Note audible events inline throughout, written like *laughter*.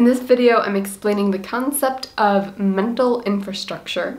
In this video, I'm explaining the concept of mental infrastructure.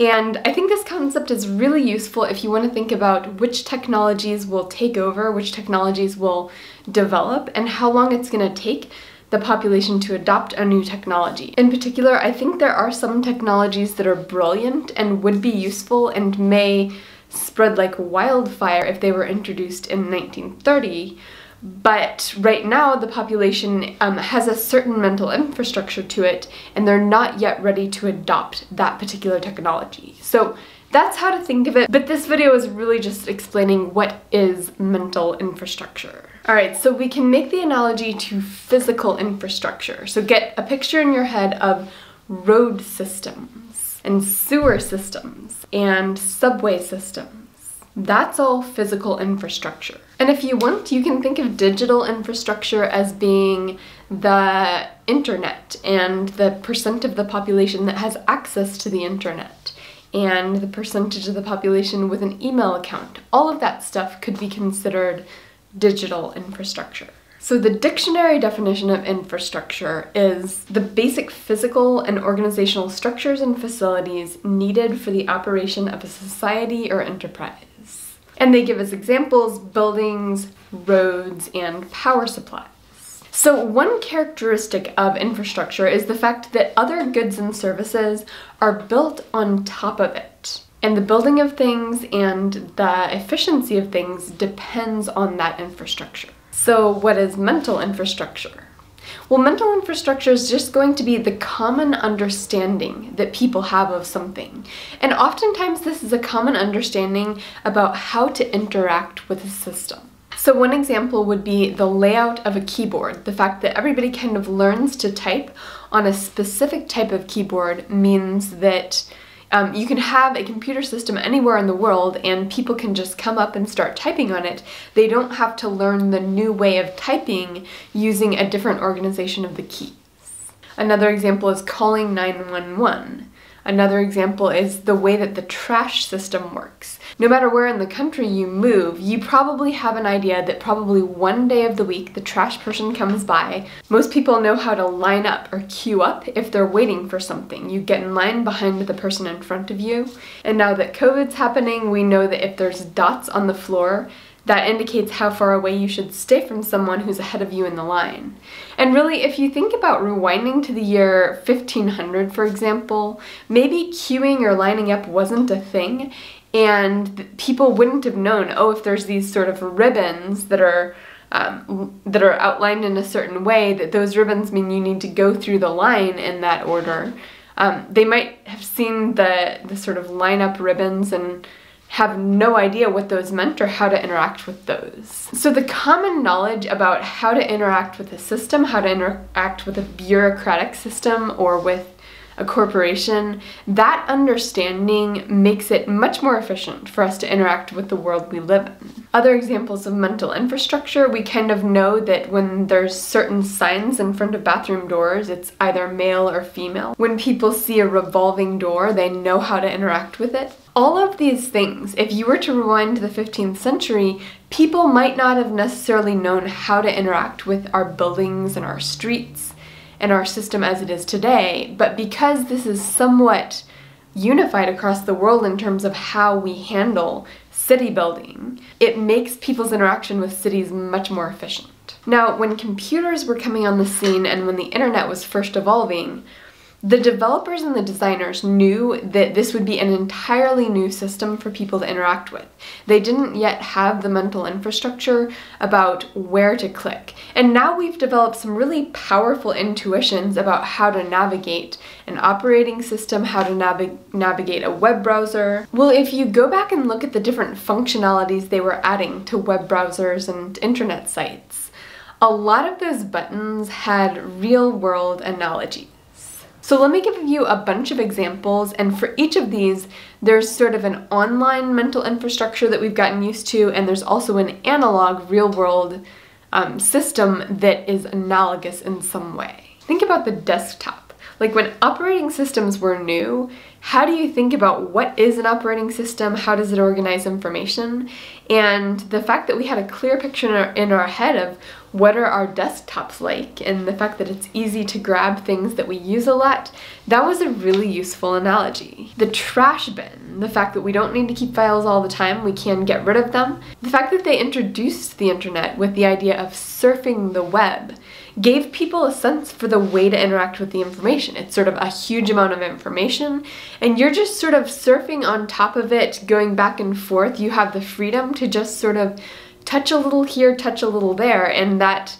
And I think this concept is really useful if you want to think about which technologies will take over, which technologies will develop, and how long it's going to take the population to adopt a new technology. In particular, I think there are some technologies that are brilliant and would be useful and may spread like wildfire if they were introduced in 1930, but right now the population um, has a certain mental infrastructure to it and they're not yet ready to adopt that particular technology. So that's how to think of it, but this video is really just explaining what is mental infrastructure. Alright, so we can make the analogy to physical infrastructure. So get a picture in your head of road systems and sewer systems and subway systems that's all physical infrastructure. And if you want, you can think of digital infrastructure as being the internet and the percent of the population that has access to the internet and the percentage of the population with an email account. All of that stuff could be considered digital infrastructure. So the dictionary definition of infrastructure is the basic physical and organizational structures and facilities needed for the operation of a society or enterprise. And they give us examples, buildings, roads, and power supplies. So one characteristic of infrastructure is the fact that other goods and services are built on top of it. And the building of things and the efficiency of things depends on that infrastructure. So what is mental infrastructure? Well, mental infrastructure is just going to be the common understanding that people have of something. And oftentimes this is a common understanding about how to interact with a system. So one example would be the layout of a keyboard. The fact that everybody kind of learns to type on a specific type of keyboard means that um, you can have a computer system anywhere in the world and people can just come up and start typing on it. They don't have to learn the new way of typing using a different organization of the keys. Another example is calling 911. Another example is the way that the trash system works. No matter where in the country you move, you probably have an idea that probably one day of the week the trash person comes by. Most people know how to line up or queue up if they're waiting for something. You get in line behind the person in front of you. And now that COVID's happening, we know that if there's dots on the floor, that indicates how far away you should stay from someone who's ahead of you in the line. And really, if you think about rewinding to the year 1500, for example, maybe queuing or lining up wasn't a thing, and people wouldn't have known, oh, if there's these sort of ribbons that are um, that are outlined in a certain way, that those ribbons mean you need to go through the line in that order. Um, they might have seen the, the sort of line up ribbons and have no idea what those meant or how to interact with those. So the common knowledge about how to interact with a system, how to interact with a bureaucratic system or with a corporation, that understanding makes it much more efficient for us to interact with the world we live in. Other examples of mental infrastructure, we kind of know that when there's certain signs in front of bathroom doors, it's either male or female. When people see a revolving door, they know how to interact with it. All of these things, if you were to rewind to the 15th century, people might not have necessarily known how to interact with our buildings and our streets and our system as it is today, but because this is somewhat unified across the world in terms of how we handle city building, it makes people's interaction with cities much more efficient. Now, when computers were coming on the scene and when the internet was first evolving, the developers and the designers knew that this would be an entirely new system for people to interact with. They didn't yet have the mental infrastructure about where to click. And now we've developed some really powerful intuitions about how to navigate an operating system, how to nav navigate a web browser. Well, if you go back and look at the different functionalities they were adding to web browsers and internet sites, a lot of those buttons had real world analogies. So let me give you a bunch of examples and for each of these there's sort of an online mental infrastructure that we've gotten used to and there's also an analog real world um, system that is analogous in some way. Think about the desktop. Like when operating systems were new, how do you think about what is an operating system? How does it organize information? And the fact that we had a clear picture in our, in our head of what are our desktops like and the fact that it's easy to grab things that we use a lot, that was a really useful analogy. The trash bin, the fact that we don't need to keep files all the time, we can get rid of them. The fact that they introduced the internet with the idea of surfing the web gave people a sense for the way to interact with the information. It's sort of a huge amount of information, and you're just sort of surfing on top of it, going back and forth. You have the freedom to just sort of touch a little here, touch a little there, and that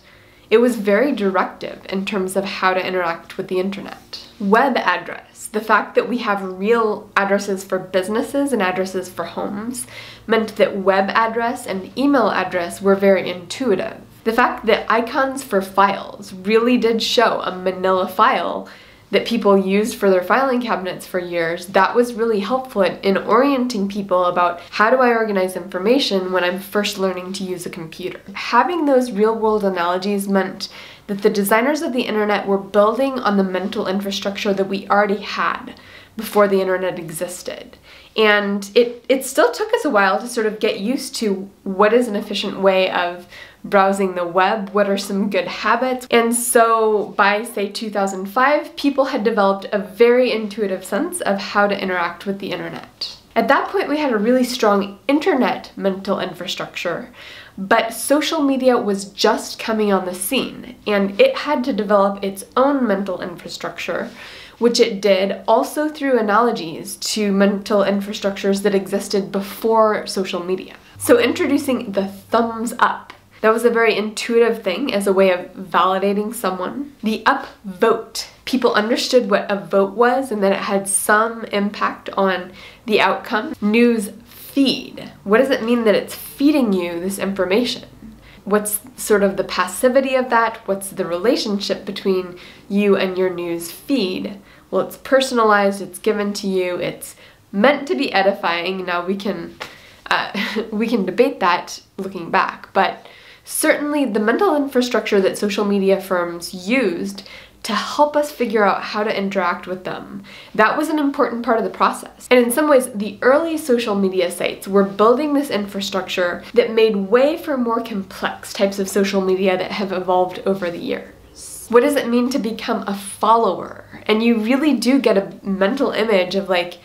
it was very directive in terms of how to interact with the internet. Web address, the fact that we have real addresses for businesses and addresses for homes, meant that web address and email address were very intuitive. The fact that icons for files really did show a manila file that people used for their filing cabinets for years, that was really helpful in, in, orienting people about how do I organize information when I'm first learning to use a computer. Having those real world analogies meant that the designers of the internet were building on the mental infrastructure that we already had before the internet existed. And it, it still took us a while to sort of get used to what is an efficient way of browsing the web, what are some good habits. And so by say 2005, people had developed a very intuitive sense of how to interact with the internet. At that point, we had a really strong internet mental infrastructure, but social media was just coming on the scene, and it had to develop its own mental infrastructure, which it did also through analogies to mental infrastructures that existed before social media. So introducing the thumbs up that was a very intuitive thing as a way of validating someone. The upvote. People understood what a vote was and that it had some impact on the outcome. News feed. What does it mean that it's feeding you this information? What's sort of the passivity of that? What's the relationship between you and your news feed? Well, it's personalized, it's given to you, it's meant to be edifying. Now we can uh, *laughs* we can debate that looking back, but Certainly, the mental infrastructure that social media firms used to help us figure out how to interact with them. That was an important part of the process. And in some ways, the early social media sites were building this infrastructure that made way for more complex types of social media that have evolved over the years. What does it mean to become a follower? And you really do get a mental image of like,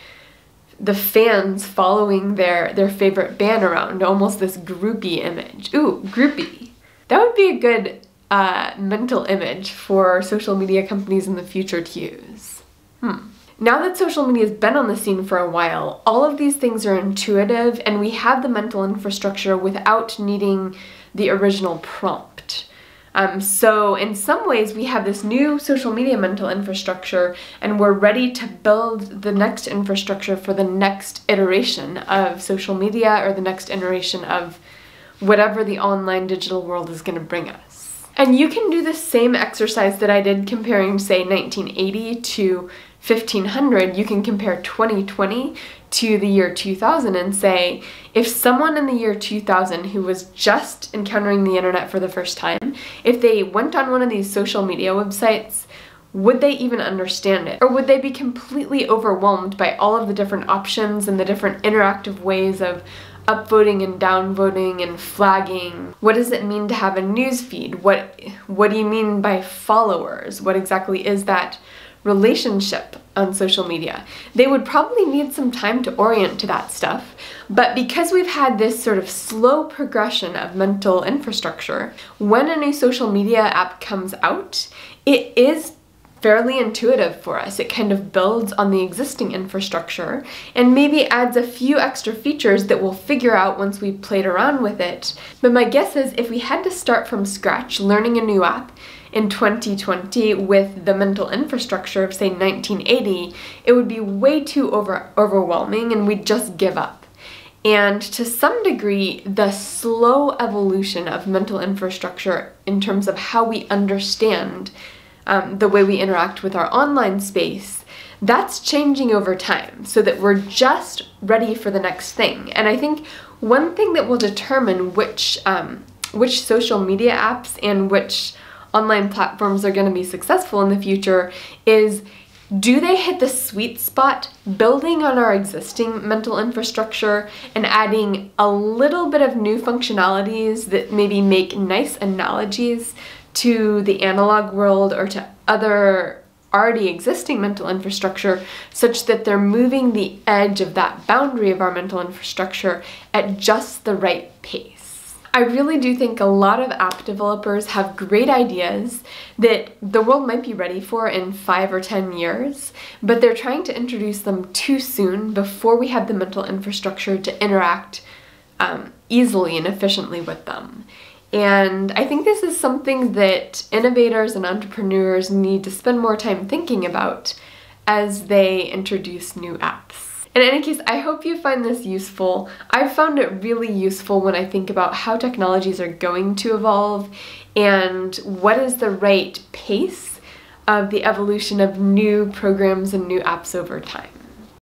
the fans following their their favorite band around, almost this groupie image. Ooh, groupie. That would be a good uh, mental image for social media companies in the future to use. Hmm. Now that social media has been on the scene for a while, all of these things are intuitive and we have the mental infrastructure without needing the original prompt. Um, so in some ways we have this new social media mental infrastructure and we're ready to build the next infrastructure for the next iteration of social media or the next iteration of whatever the online digital world is going to bring us. And you can do the same exercise that I did comparing say 1980 to 1500, you can compare 2020 to the year 2000 and say, if someone in the year 2000 who was just encountering the internet for the first time, if they went on one of these social media websites, would they even understand it? Or would they be completely overwhelmed by all of the different options and the different interactive ways of upvoting and downvoting and flagging? What does it mean to have a news feed? What what do you mean by followers? What exactly is that relationship on social media. They would probably need some time to orient to that stuff, but because we've had this sort of slow progression of mental infrastructure, when a new social media app comes out, it is fairly intuitive for us. It kind of builds on the existing infrastructure and maybe adds a few extra features that we'll figure out once we've played around with it. But my guess is if we had to start from scratch learning a new app, in 2020 with the mental infrastructure of say 1980, it would be way too over overwhelming and we'd just give up. And to some degree, the slow evolution of mental infrastructure in terms of how we understand um, the way we interact with our online space, that's changing over time so that we're just ready for the next thing. And I think one thing that will determine which um, which social media apps and which online platforms are going to be successful in the future is Do they hit the sweet spot, building on our existing mental infrastructure and adding a little bit of new functionalities that maybe make nice analogies to the analog world or to other already existing mental infrastructure such that they're moving the edge of that boundary of our mental infrastructure at just the right pace. I really do think a lot of app developers have great ideas that the world might be ready for in five or ten years, but they're trying to introduce them too soon before we have the mental infrastructure to interact um, easily and efficiently with them. And I think this is something that innovators and entrepreneurs need to spend more time thinking about as they introduce new apps. In any case, I hope you find this useful. I've found it really useful when I think about how technologies are going to evolve and what is the right pace of the evolution of new programs and new apps over time.